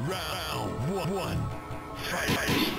Round one. Fight.